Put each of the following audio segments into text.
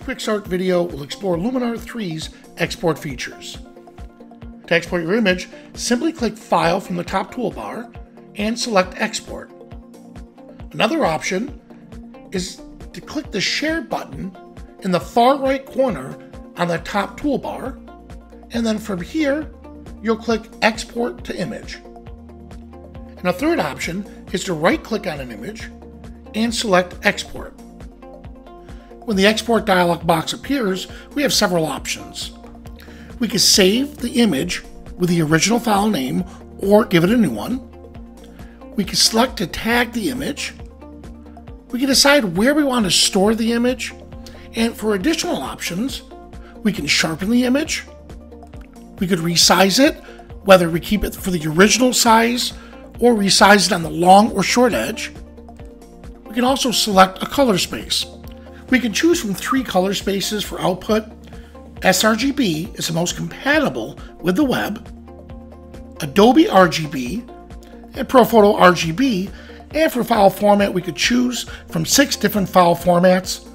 quick start video will explore Luminar 3's export features. To export your image, simply click File from the top toolbar and select Export. Another option is to click the Share button in the far right corner on the top toolbar, and then from here, you'll click Export to Image. And a third option is to right click on an image and select Export. When the Export dialog box appears, we have several options. We can save the image with the original file name or give it a new one. We can select to tag the image. We can decide where we want to store the image. And for additional options, we can sharpen the image. We could resize it, whether we keep it for the original size or resize it on the long or short edge. We can also select a color space. We can choose from three color spaces for output sRGB is the most compatible with the web, Adobe RGB, and ProPhoto RGB, and for file format we could choose from six different file formats.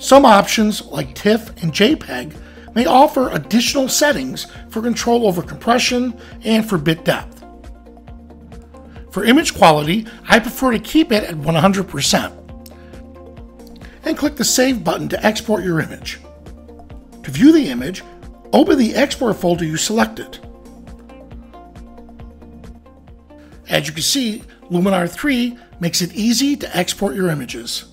Some options like TIFF and JPEG may offer additional settings for control over compression and for bit depth. For image quality, I prefer to keep it at 100% and click the Save button to export your image. To view the image, open the export folder you selected. As you can see, Luminar 3 makes it easy to export your images.